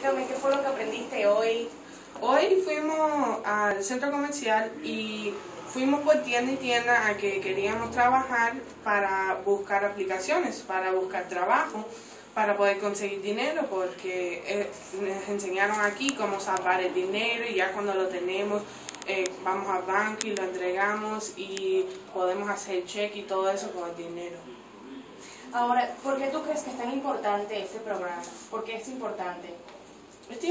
explícame qué fue lo que aprendiste hoy. Hoy fuimos al centro comercial y fuimos por tienda y tienda a que queríamos trabajar para buscar aplicaciones, para buscar trabajo, para poder conseguir dinero, porque eh, nos enseñaron aquí cómo salvar el dinero y ya cuando lo tenemos eh, vamos al banco y lo entregamos y podemos hacer cheque y todo eso con el dinero. Ahora, ¿por qué tú crees que es tan importante este programa? ¿Por qué es importante? Este,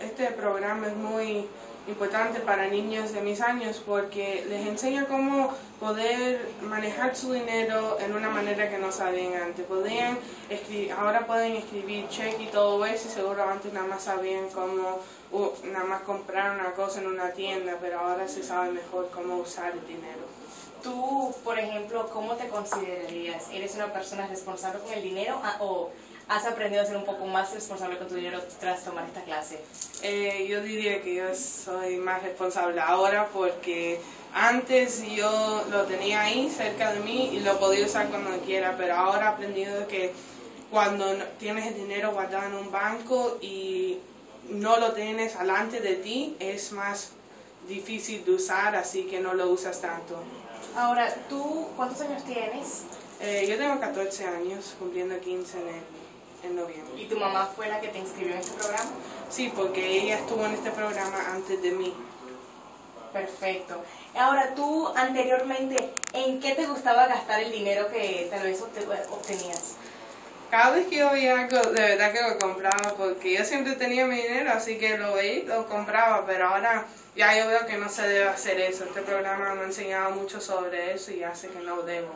este programa es muy importante para niños de mis años porque les enseña cómo poder manejar su dinero en una manera que no sabían antes. Podían escri- ahora pueden escribir cheque y todo eso y seguro antes nada más sabían cómo uh, nada más comprar una cosa en una tienda, pero ahora se sabe mejor cómo usar el dinero. Tú, por ejemplo, ¿cómo te considerarías? ¿Eres una persona responsable con el dinero ah, o has aprendido a ser un poco más responsable con tu dinero tras tomar esta clase? Eh, yo diría que yo soy más responsable ahora porque antes yo lo tenía ahí cerca de mí y lo podía usar cuando quiera, pero ahora he aprendido que cuando tienes el dinero guardado en un banco y no lo tienes alante de ti es más difícil de usar, así que no lo usas tanto. Ahora, ¿tú cuántos años tienes? Eh, yo tengo 14 años, cumpliendo 15 en, el- en noviembre. ¿Y tu mamá fue la que te inscribió en este programa? Sí, porque ella estuvo en este programa antes de mí. Perfecto. Ahora, tú anteriormente, ¿en qué te gustaba gastar el dinero que tal vez obte- obtenías? Cada vez que yo veía algo, de verdad que lo compraba, porque yo siempre tenía mi dinero, así que lo veía y lo compraba, pero ahora ya yo veo que no se debe hacer eso. Este programa me ha enseñado mucho sobre eso y hace que no debo.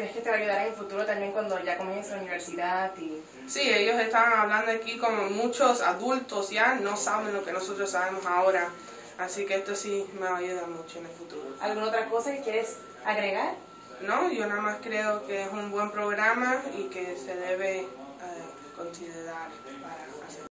¿Crees que te va a ayudar en el futuro también cuando ya comiences la universidad? Y... Sí, ellos estaban hablando aquí como muchos adultos ya no saben lo que nosotros sabemos ahora, así que esto sí me va a ayudar mucho en el futuro. ¿Alguna otra cosa que quieres agregar? No, yo nada más creo que es un buen programa y que se debe eh, considerar para hacer.